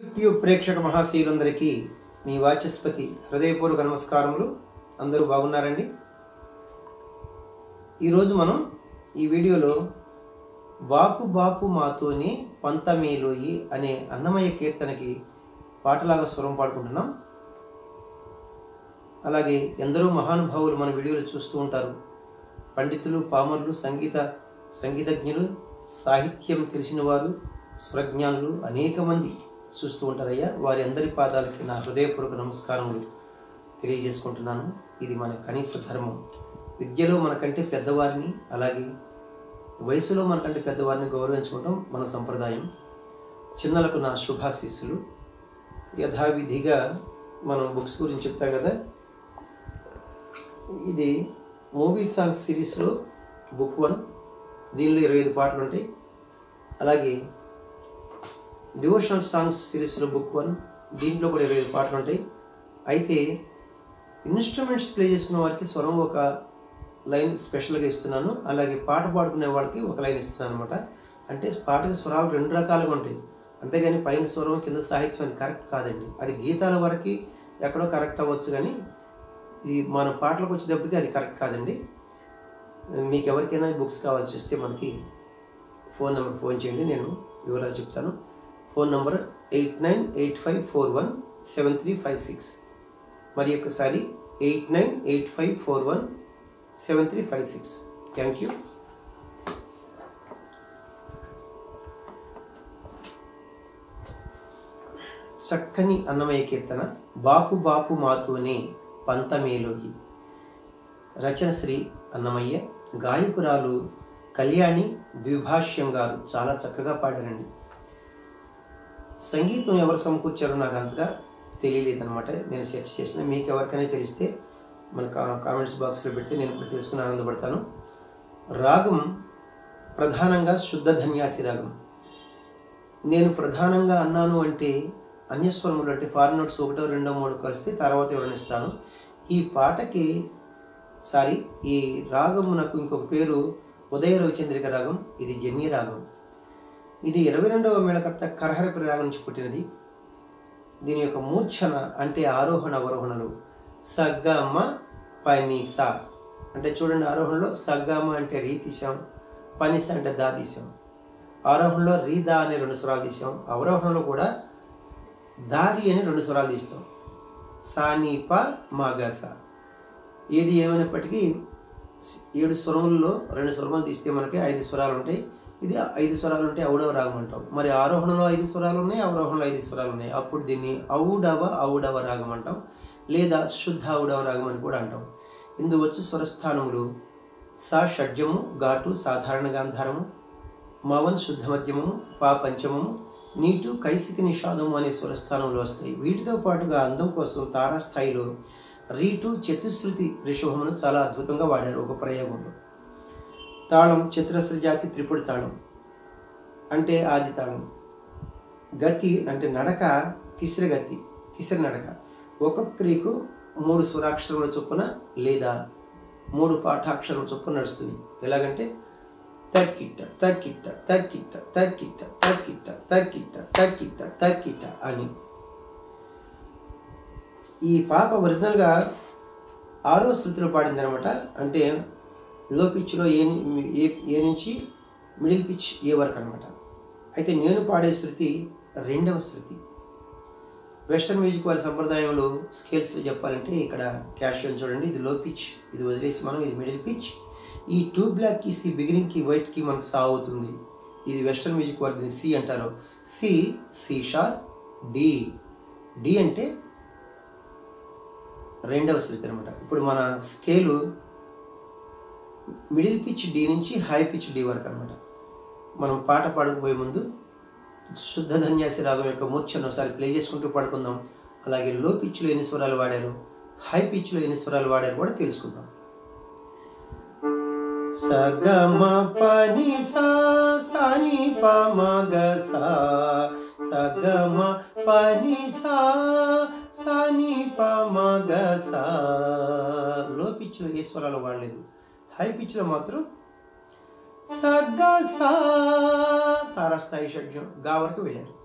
YouTube ప్రేక్షక మహాశీలందరికీ మీ వాచస్పతి హృదయపూర్వక నమస్కారములు. అందరూ బాగున్నారండి? ఈరోజు మనం ఈ వీడియోలో బాపు బాపు మాతోని పంతమేలోయి అనే అన్నమయ్య కీర్తనకి పాటలాగా స్వరం పాడుకుంటున్నాం. అలాగే ఎందరో మహానుభావులు మన వీడియోలు చూస్తూ ఉంటారు. పండితులు పామరులు సంగీత సంగీతజ్ఞులు సాహిత్యం తెలిసిన వారు స్వరజ్ఞానులు అనేక మంది. చూస్తూ ఉంటారయ్యా వారి అందరి పాదాలకి నా హృదయపూర్వక నమస్కారములు తెలియజేసుకుంటున్నాను. ఇది మన కనీస ధర్మం. విద్యలో మనకంటే పెద్దవారిని అలాగే వయసులో మనకంటే పెద్దవారిని గౌరవించుకోవడం మన సంప్రదాయం. చిన్నలకు నా శుభాశీస్సులు. యథావిధిగా మనం బుక్స్ గురించి చెప్తాం కదా. ఇది మూవీ సాంగ్స్ సిరీస్లో బుక్ వన్. దీనిలో ఇరవై ఐదు పాటలు ఉంటాయి అలాగే డివోషనల్ సాంగ్స్ సిరీస్లో బుక్ వన్ దీంట్లో కూడా ఇరవై ఐదు పాటలు ఉంటాయి. అయితే ఇన్స్ట్రుమెంట్స్ ప్లే చేసుకున్న వారికి స్వరం ఒక లైన్ స్పెషల్గా ఇస్తున్నాను. అలాగే పాట పాడుకునే వాళ్ళకి ఒక లైన్ ఇస్తున్నాను అనమాట అంటే పాటకి స్వరాలు రెండు రకాలుగా ఉంటాయి. అంతేగాని పైన స్వరం కింద సాహిత్యం అది కరెక్ట్ కాదండి. అది గీతాల వరకు ఎక్కడో కరెక్ట్ అవ్వచ్చు కానీ ఈ మన పాటలకు వచ్చేటప్పటికి అది కరెక్ట్ కాదండి. మీకు ఎవరికైనా బుక్స్ కావాల్సి వస్తే మనకి ఫోన్ నెంబర్ ఫోన్ చేయండి. నేను వివరాలు చెప్తాను. Phone number eight nine eight five four one seven three five six. మరి ఒకసారి eight nine eight five four one seven three five six. Thank you. చక్కని అన్నమయ్య కీర్తన బాపు బాపు మాతోనే పంతమేలోగి రచన శ్రీ అన్నమయ్య గాయకురాలు కళ్యాణి ద్విభాష్యం గారు చాలా చక్కగా పాడారండి. సంగీతం ఎవరు సమకూర్చారో నాకు అంతగా తెలియలేదన్నమాట. నేను సెర్చ్ చేసిన మీకు ఎవరికైనా తెలిస్తే మన కా- కామెంట్స్ బాక్స్లో పెడితే నేను కూడా తెలుసుకుని ఆనందపడతాను. రాగం ప్రధానంగా శుద్ధ ధన్యాసి రాగం. నేను ప్రధానంగా అన్నాను అంటే అన్యస్వరములు అంటే ఫారెన్ నోట్స్ ఒకటో రెండో మూడు కలిస్తే తర్వాత వివరణిస్తాను ఈ పాటకి సారీ ఈ రాగం నాకు ఇంకొక పేరు ఉదయ రవిచంద్రిక రాగం ఇది జన్య రాగం. ఇది ఇరవై రెండవ మేళకర్త కరహరపి రాగం నుంచి పుట్టినది. దీని యొక్క మూర్ఛన అంటే ఆరోహణ అవరోహణలు. సగ్గమ్మ పనిస. అంటే చూడండి ఆరోహణలో సగ్గమ్మ అంటే రీతిశం పనిస అంటే దాదిశం. ఆరోహణలో రీదా అనే రెండు స్వరాలు తీసాం అవరోహణలో కూడా దారి అని రెండు స్వరాలు తీస్తాం. సానీప ప మాగస ఏది ఏమైనప్పటికీ ఏడు స్వరములలో రెండు స్వరములు తీస్తే మనకి ఐదు స్వరాలు ఉంటాయి. ఇది ఐదు స్వరాలు ఉంటే ఔడవ రాగం అంటాం మరి ఆరోహణలో ఐదు స్వరాలు ఉన్నాయి అవరోహణలో ఐదు స్వరాలు ఉన్నాయి. అప్పుడు దీన్ని ఔడవ ఔడవ రాగం అంటాం లేదా శుద్ధ ఔడవ రాగం అని కూడా అంటాం. ఇందు వచ్చు స్వరస్థానములు. సా షడ్జము ఘాటు సాధారణ గాంధారము మవన్ శుద్ధ మధ్యమము పా పంచమము నీటు కైసిక నిషాదము అనే స్వరస్థానంలో వస్తాయి. వీటితో పాటుగా అందం కోసం తారాస్థాయిలో రీటు చతుశ్రుతి రిషభమును చాలా అద్భుతంగా వాడారు. ఒక ప్రయోగంలో తాళం చతురస్ర జాతి త్రిపుడి తాళం అంటే ఆది తాళం. గతి అంటే నడక తిసిర గతి తిసిర నడక. ఒక్కొక్క మూడు స్వరాక్షరముల చొప్పున లేదా మూడు పాఠాక్షరముల చొప్పున నడుస్తుంది. ఎలాగంటే తక్కిట్ట తక్కిట్ట తక్కిట్ట తక్కిట్ట తక్కిట్ట తక్కిట్ట తక్కిట్ట తక్కిట్ట అని. ఈ పాప ఒరిజినల్గా ఆరో శృతిలో పాడిందనమాట అంటే లో పిచ్లో ఏ ఏ ఏ నుంచి మిడిల్ పిచ్ ఏ వరకు అనమాట అయితే నేను పాడే శృతి రెండవ శృతి. వెస్టర్న్ మ్యూజిక్ వారి సంప్రదాయంలో స్కేల్స్లో చెప్పాలంటే ఇక్కడ క్యాషియన్ చూడండి. ఇది లో పిచ్ ఇది వదిలేసి మనం ఇది మిడిల్ పిచ్. ఈ టూ బ్లాక్ కీస్ ఈ బిగినింగ్కి వైట్కి మనకు సా అవుతుంది. ఇది వెస్టర్న్ మ్యూజిక్ వారి సి అంటారు. C C sharp D. D అంటే రెండవ శృతి అనమాట ఇప్పుడు మన స్కేలు మిడిల్ పిచ్ డి నుంచి హై పిచ్ డి వరకు అనమాట మనం పాట పాడకపోయే ముందు శుద్ధ ధన్యాసి రాగం యొక్క మూర్ఛను ఒకసారి ప్లే చేసుకుంటూ పాడుకుందాం. అలాగే లో పిచ్లో ఎన్ని స్వరాలు వాడారు? హై పిచ్లో ఎన్ని స్వరాలు వాడారు కూడా తెలుసుకుందాం. సగమ పని సా సాని ప మగ సగమ పని సా సాని ప మగ సా. లో పిచ్లో ఏ స్వరాలు వాడలేదు? హై పిచ్లో మాత్రం సగ్గ సా తారాస్థాయి షడ్జం గా వరకు వెళ్ళారు.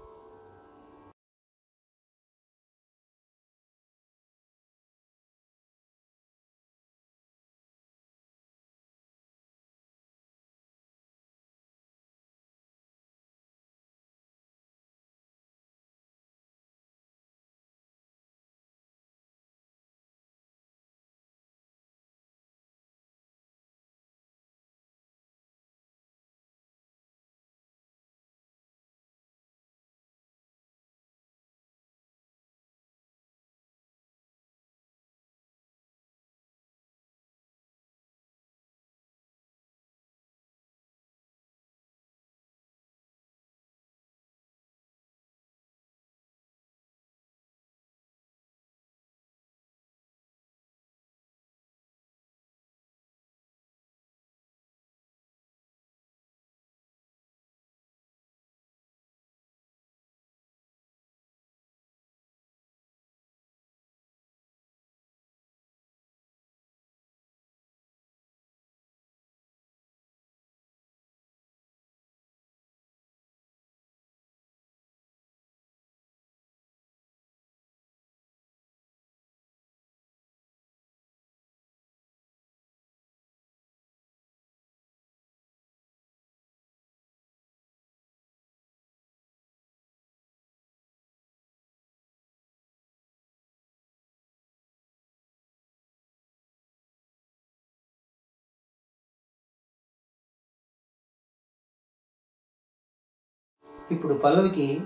ఇప్పుడు పల్లవికి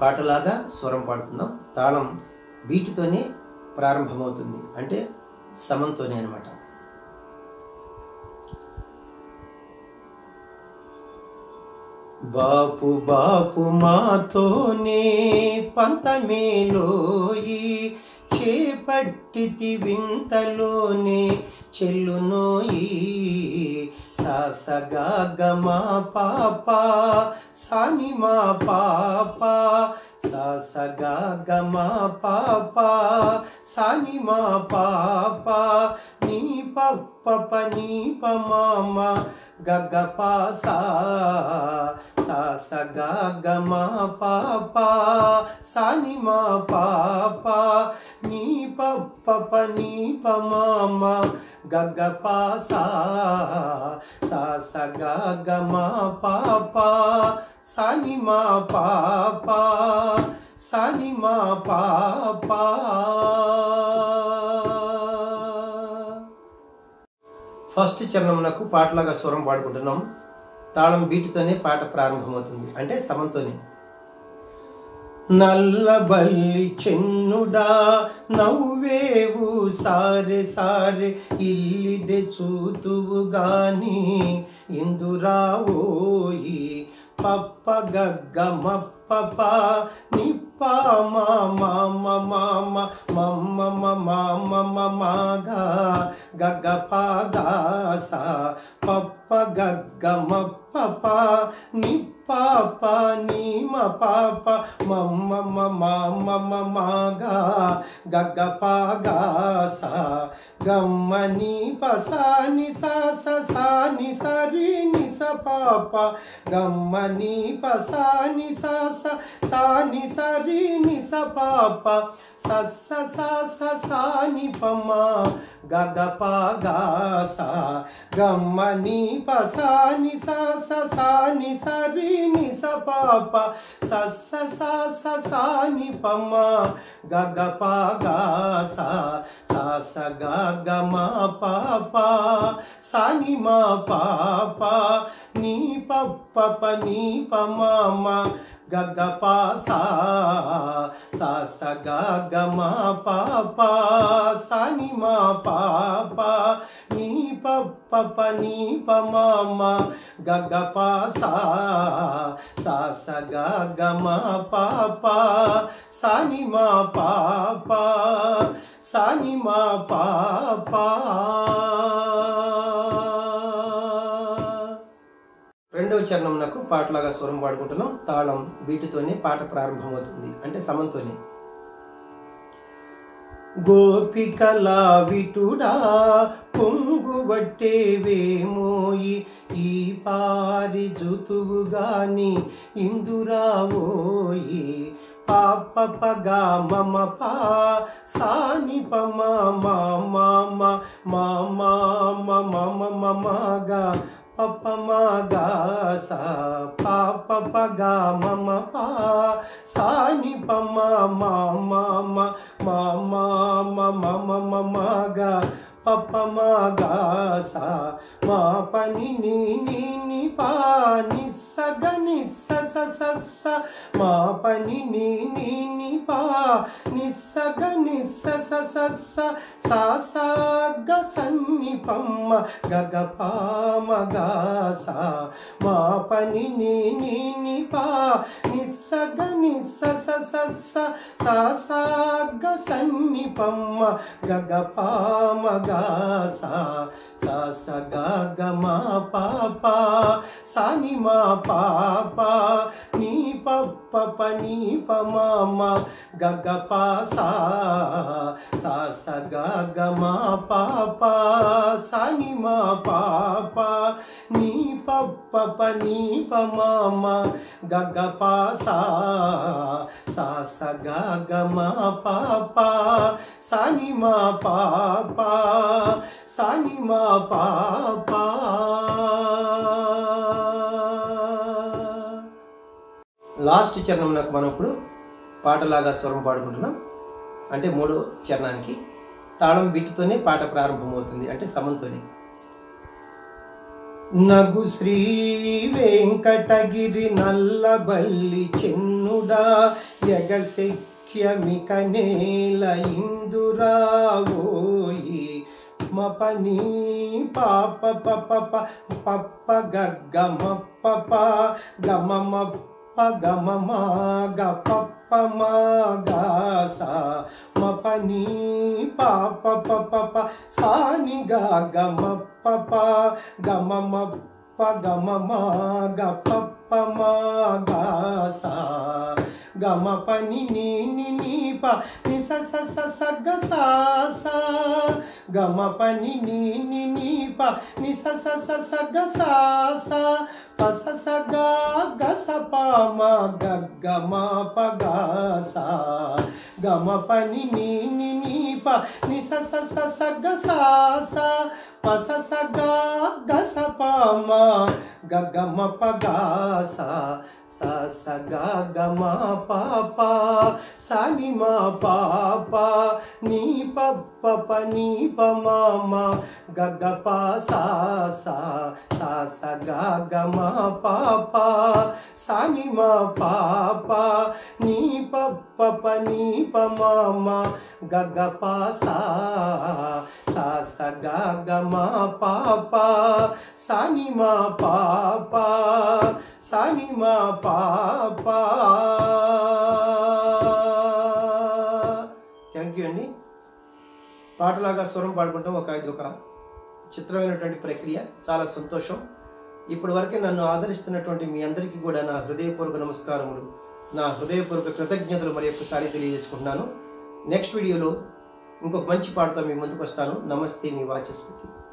పాటలాగా స్వరం పాడుతున్నాం తాళం వీటితోనే ప్రారంభమవుతుంది. అంటే సమంతోనే అనమాట బాపు బాపు మాతోనే పంతమేలోయి చేపట్టితి వింతలోనే చెల్లునోయి. సాసగా గమా పాప సాని మా పాప సాసగా గమా పాప సాని మా పాప నీ పప్ప నీ పమామ గగ పాసా సాస గమ గ సాని మా పాప నీ పప్ప నీ ప పమామ గగ పాసా సాస గమా పాప సాని మా పాప సాని మా పా ఫస్ట్ చరణమునకు పాటలాగా స్వరం పాడుకుంటున్నాం. తాళం బీటుతోనే పాట ప్రారంభమవుతుంది. అంటే సమతోనే. నల్లబల్లి చెన్నుడా నవ్వేవు సారె సారె ఇల్లిದೆ చూతువు గాని ఇందురావోయి పప్ప గగ్గ మప్ప నిప్ప మామ మామ మమ్మ మమ్మ మాగా గగ్గ పాగాస పప్ప గగ్గ మప్ప నిప్పాప నీమ పాప మమ్మ మమ్మ మాగా గగ్గ పాగాస గమ్మ నీ పసాని సాస సాని సరి నిస పాప గమ్మ నీ పసాని సాస సాని సరి నిస పాప సస్స సాస సాని పమా గగ పాగాస గమ్మ నీ పసాని సాస సాని సరి నిస పాప సస్స సాస సాని పమా గగ పాగాస సాస గగ మా పాప సాని మా పాప నీ పప్ప నీ పమామ గగ పాసా సాస గ మా పాప సని మా పాప నీ పప్ప నీ పమామ గగ పాసా సాస గ మా పాప సని మా పాప సని మా పాప రెండవ చరణంనకు పాటలాగా స్వరం పాడుకుంటున్నాం తాళం వీటితోనే పాట ప్రారంభమవుతుంది అంటే సమంతోనే గోపికలా విటుడా పొంగుబట్టేవేమోయి ఈ పారి జుతువు గాని ఇందురావోయి పాప పగా మమ పా సాని పమ మామ మామ మమ మమగా పప మగా సా పాప మమ పా సాని పమ మామ మామ మమ మమగా పప మగా సా మా పని నీ నీ ని పా నిస్స గ నిస్స స స స. మా పని నీ నీ ని పా నిస్స గ నిస్స స స స. సా సా గ సన్ని పమ్మ గగ పామ గా సా. మా పని నీ నీ ని పా నిస్స గ నిస్స స స స. సా సా గ సన్ని పమ్మ గగ పామ గా సా. సా స గ గమా పాప సాని మా పాప నీ పప్ప నీ పమామ గగ పాసా సా స గ పాప సాని మా పాప నీ పప్ప నీ పమామ గగ పాసా సా స గ పాప సాని మా పాప సాని మా పాప లాస్ట్ చరణం నాకు మనం ఇప్పుడు పాటలాగా స్వరం పాడుకుంటున్నాం. అంటే మూడో చరణానికి తాళం వీటితోనే పాట ప్రారంభమవుతుంది అంటే సమంతోనే నగు శ్రీ వెంకటగిరి నల్లబల్లి చెన్నుడా యగశక్యమిక నేల ఇందురావో మపని పాప పప పప్ప గగ్గ మప్ప గమ మప్ప గమ మాగ పప్ప మాగాస మపని పాప పప సాని గగ మప్ప గమ మప్ప గమ మాగ పప్ప మాగాస గమ పని నీ నీ ప ని స స స స గ సా సా గమ పని నీ ని నీ ప ని స స స స గ సా సా ప స స గ గ స ప మ గ గ మ ప గ సా గమ పని నీ ని నీ ప ని స స స స గ సా సా ప స స గ గ స ప మ గ గ మ ప గ సా స స గ గ మ ప ప నీ పప్ప నీ పమామ గగ పా గ గ ప స పాప స స గ నీ పప్ప నీ పమామ గగ పా గ గ ప స స స గ పాప. థ్యాంక్ యూ అండి. పాటలాగా స్వరం పాడుకుంటాం ఒక ఇది ఒక చిత్రమైనటువంటి ప్రక్రియ. చాలా సంతోషం. ఇప్పటి వరకే నన్ను ఆదరిస్తున్నటువంటి మీ అందరికీ కూడా నా హృదయపూర్వక నమస్కారములు. నా హృదయపూర్వక కృతజ్ఞతలు మరి ఒక్కసారి తెలియజేసుకుంటున్నాను. నెక్స్ట్ వీడియోలో ఇంకొక మంచి పాటతో మీ ముందుకు వస్తాను నమస్తే మీ వాచస్పతి.